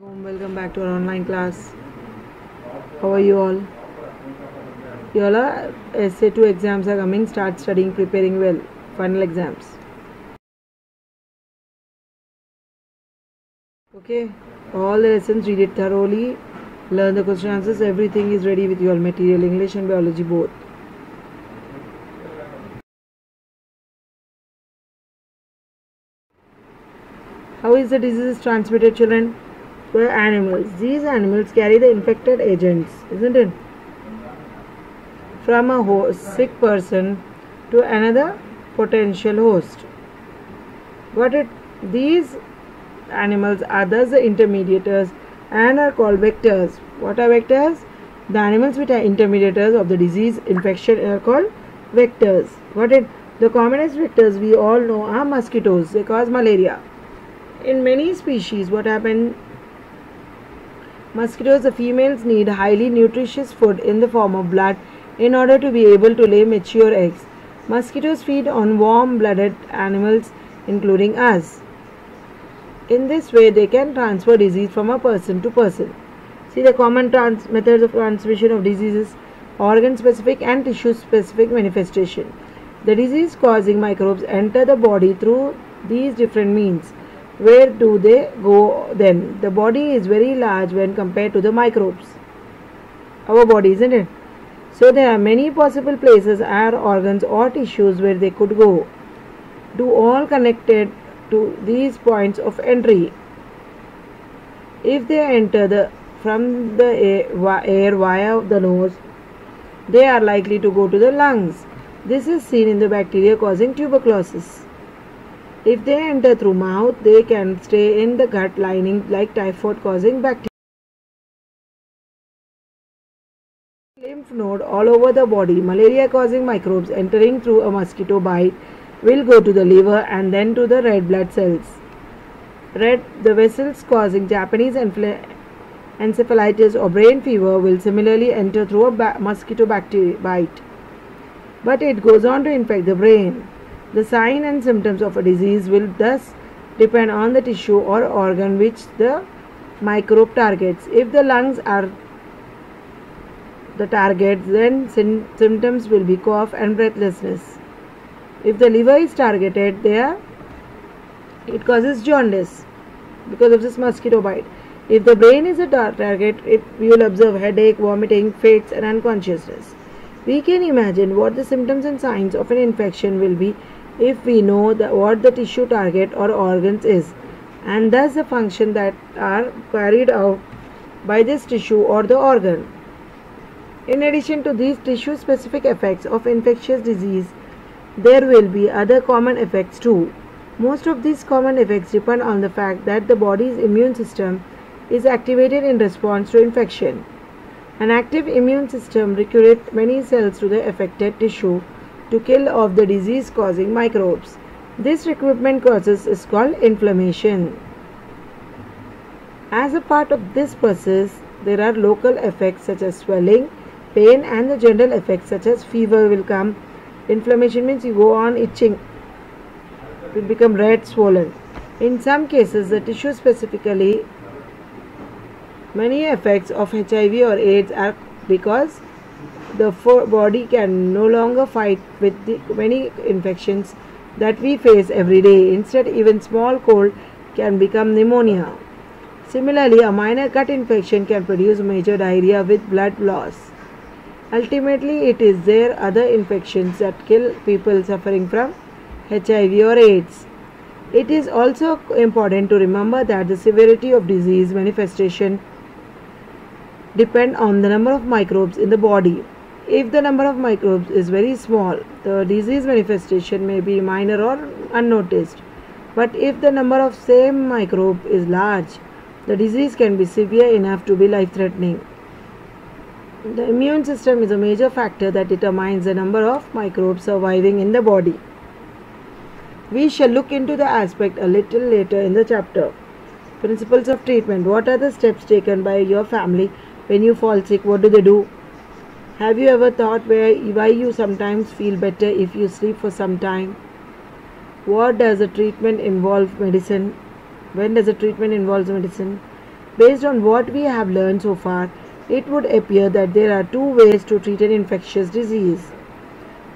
Welcome back to our online class. How are you all? You all are SA2 exams are coming. Start studying, preparing well. Final exams. Okay, all the lessons read it thoroughly. Learn the question answers. Everything is ready with your. Material, English and biology both. How is the disease transmitted, children? By animals. These animals carry the infected agents, isn't it? From a host, sick person to another potential host. Got it? These animals are thus the intermediators and are called vectors. What are vectors? The animals which are intermediators of the disease infection are called vectors. Got it? The commonest vectors we all know are mosquitoes. They cause malaria in many species what happens mosquitoes the females need highly nutritious food in the form of blood in order to be able to lay mature eggs. Mosquitoes feed on warm blooded animals including us. In this way they can transfer disease from a person to person. See the common methods of transmission of diseases organ specific and tissue specific manifestation. The disease causing microbes enter the body through these different means where do they go then? The body is very large when compared to the microbes. Our body, isn't it? So there are many possible places or organs or tissues where they could go. Do all connected to these points of entry. If they enter the from the air, air via the nose, they are likely to go to the lungs. This is seen in the bacteria causing tuberculosis. If they enter through mouth, they can stay in the gut lining like typhoid causing bacteria. Lymph node all over the body, malaria causing microbes entering through a mosquito bite will go to the liver and then to the red blood cells. Red, the vessels causing Japanese encephalitis or brain fever will similarly enter through a ba- mosquito bite. But it goes on to infect the brain. The sign and symptoms of a disease will thus depend on the tissue or organ which the microbe targets. If the lungs are the target, then symptoms will be cough and breathlessness. If the liver is targeted, there it causes jaundice because of this mosquito bite. If the brain is a target, it, you will observe headache, vomiting, fits, and unconsciousness. We can imagine what the symptoms and signs of an infection will be if we know what the tissue target or organs is and thus the function that are carried out by this tissue or the organ. In addition to these tissue specific effects of infectious disease, there will be other common effects too. Most of these common effects depend on the fact that the body's immune system is activated in response to infection. An active immune system recruits many cells to the affected tissue to kill off the disease causing microbes. This recruitment process is called inflammation. As a part of this process, there are local effects such as swelling, pain, and the general effects such as fever will come. Inflammation means you go on itching, it will become red, swollen. In some cases, the tissue specifically, many effects of HIV or AIDS are because the body can no longer fight with the many infections that we face every day. Instead, even small cold can become pneumonia. Similarly, a minor gut infection can produce major diarrhea with blood loss. Ultimately, it is there other infections that kill people suffering from HIV or AIDS. It is also important to remember that the severity of disease manifestation depend on the number of microbes in the body. If the number of microbes is very small, the disease manifestation may be minor or unnoticed. But if the number of same microbe is large, the disease can be severe enough to be life threatening. The immune system is a major factor that determines the number of microbes surviving in the body. We shall look into the aspect a little later in the chapter. Principles of treatment. What are the steps taken by your family when you fall sick? What do they do? Have you ever thought where, why you sometimes feel better if you sleep for some time? What does a treatment involve medicine? When does a treatment involve medicine? Based on what we have learned so far, it would appear that there are two ways to treat an infectious disease.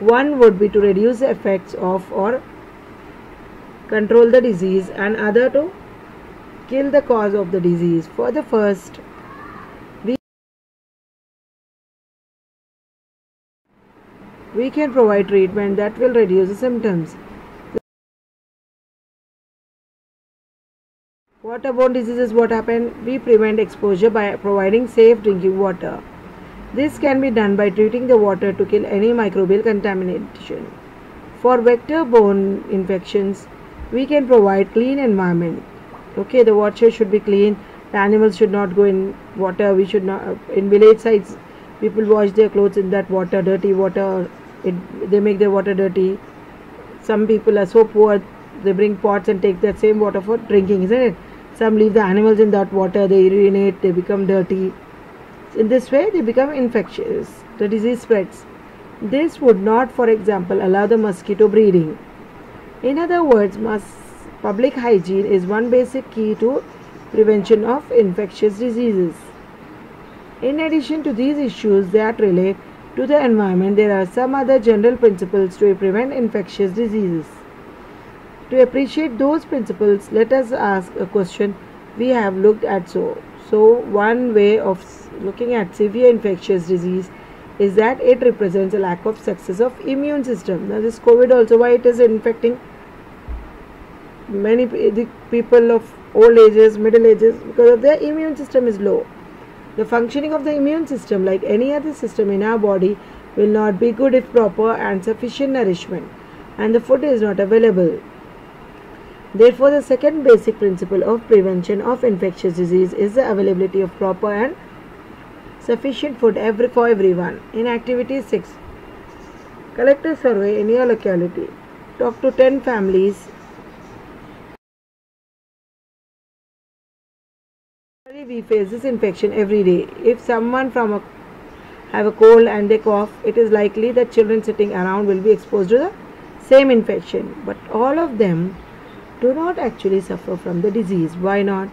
One would be to reduce the effects of or control the disease and other to kill the cause of the disease. For the first, we can provide treatment that will reduce the symptoms. Waterborne diseases what happen? We prevent exposure by providing safe drinking water. This can be done by treating the water to kill any microbial contamination. For vector-borne infections, we can provide clean environment. Okay, the water should be clean. The animals should not go in water. We should not in village sites. People wash their clothes in that water, dirty water. It, they make their water dirty. Some people are so poor they bring pots and take that same water for drinking, isn't it? Some leave the animals in that water, they urinate, they become dirty. In this way, they become infectious. The disease spreads. This would not, for example, allow the mosquito breeding. In other words, public hygiene is one basic key to prevention of infectious diseases. In addition to these issues that relate to the environment, there are some other general principles to prevent infectious diseases. To appreciate those principles, let us ask a question we have looked at so. So, one way of looking at severe infectious disease is that it represents a lack of success of immune system. Now, this COVID also, why it is infecting many people of old ages, middle ages, because of their immune system is low. The functioning of the immune system, like any other system in our body, will not be good if proper and sufficient nourishment and the food is not available. Therefore, the second basic principle of prevention of infectious disease is the availability of proper and sufficient food every, for everyone. In activity 6, collect a survey in your locality. Talk to 10 families. We face this infection every day. If someone from a have a cold and they cough, it is likely that children sitting around will be exposed to the same infection. But all of them do not actually suffer from the disease. Why not?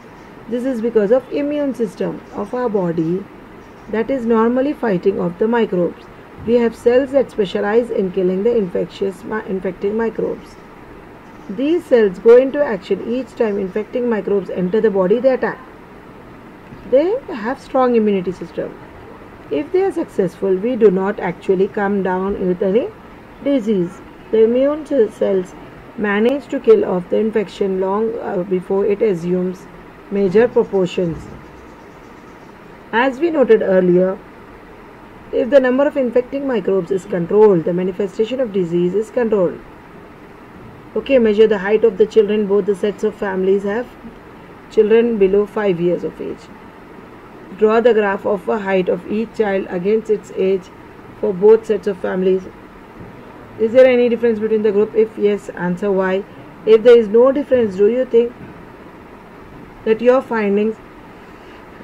This is because of immune system of our body that is normally fighting off the microbes. We have cells that specialize in killing the infectious infecting microbes. These cells go into action each time infecting microbes enter the body they attack. They have strong immunity system. If they are successful, we do not actually come down with any disease. The immune cells manage to kill off the infection long uh, before it assumes major proportions. As we noted earlier, if the number of infecting microbes is controlled, the manifestation of disease is controlled. Okay, measure the height of the children. Both the sets of families have children below 5 years of age. Draw the graph of the height of each child against its age for both sets of families is there any difference between the group? If yes, answer why. If there is no difference, do you think that your findings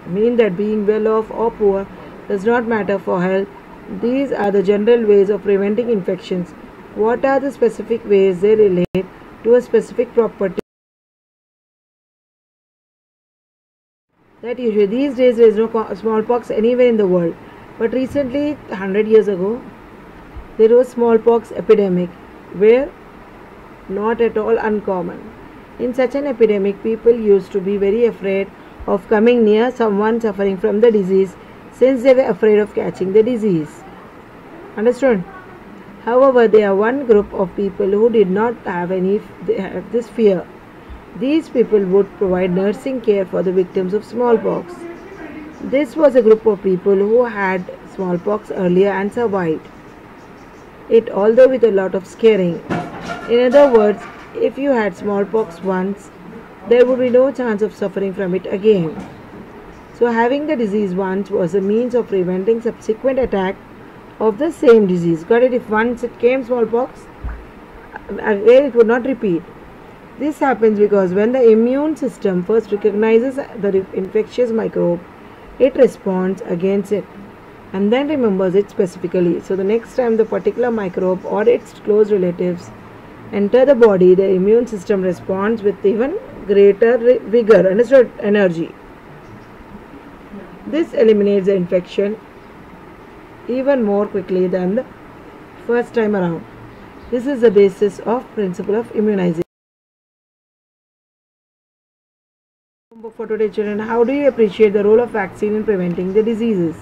mean that being well off or poor does not matter for health? These are the general ways of preventing infections. What are the specific ways they relate to a specific property? That usually these days there is no smallpox anywhere in the world. But recently, 100 years ago, there was smallpox epidemic where not at all uncommon. In such an epidemic, people used to be very afraid of coming near someone suffering from the disease since they were afraid of catching the disease. Understood? However, there are one group of people who did not have any have this fear. These people would provide nursing care for the victims of smallpox. This was a group of people who had smallpox earlier and survived it although with a lot of scaring. In other words, if you had smallpox once, there would be no chance of suffering from it again. So having the disease once was a means of preventing subsequent attack of the same disease. Got it? If once it came smallpox, uh, uh, again it would not repeat. This happens because when the immune system first recognizes the infectious microbe, it responds against it and then remembers it specifically. So the next time the particular microbe or its close relatives enter the body, the immune system responds with even greater vigor, understood? Energy. This eliminates the infection even more quickly than the first time around. This is the basis of principle of immunization. For today children. How do you appreciate the role of vaccine in preventing the diseases?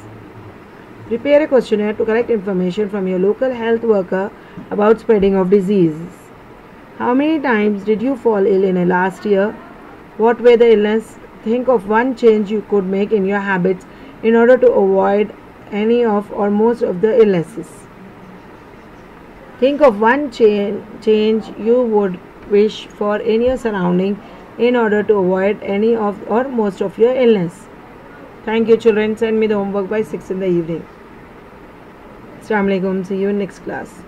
Prepare a questionnaire to collect information from your local health worker about spreading of diseases. How many times did you fall ill in a last year? What were the illness? Think of one change you could make in your habits in order to avoid any of or most of the illnesses. Think of one cha- change you would wish for in your surrounding in order to avoid any of or most of your illness. Thank you children. Send me the homework by 6 in the evening. Assalamu alaikum. See you in next class.